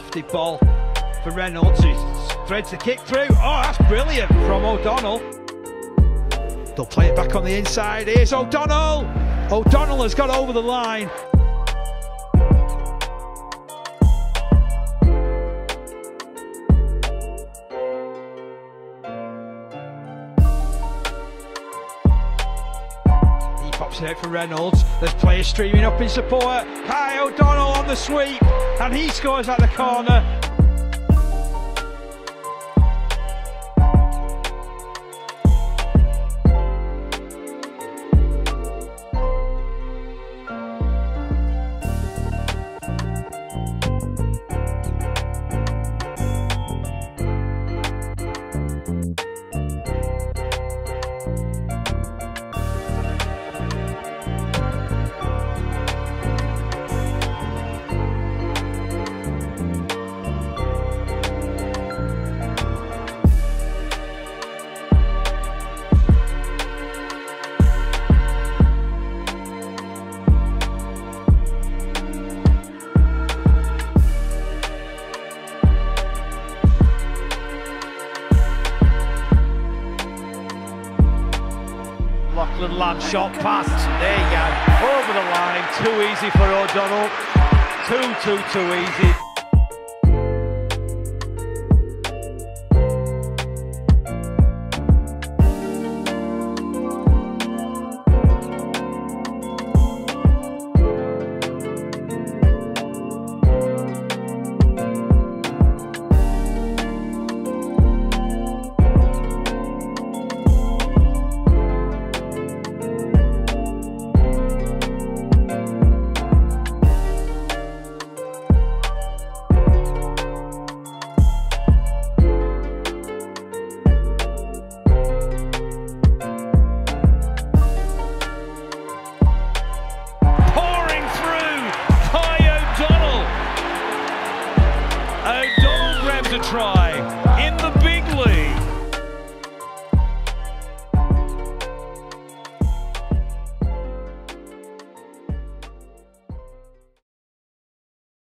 lofted ball for Reynolds, who threads the kick through. Oh, that's brilliant from O'Donnell. They'll play it back on the inside. Here's O'Donnell. O'Donnell has got over the line. He it for Reynolds. There's players streaming up in support. Kai O'Donnell on the sweep, and he scores at the corner. Lachlan Lam shot past. There you go. Over the line. Too easy for O'Donnell. Too, too, too easy.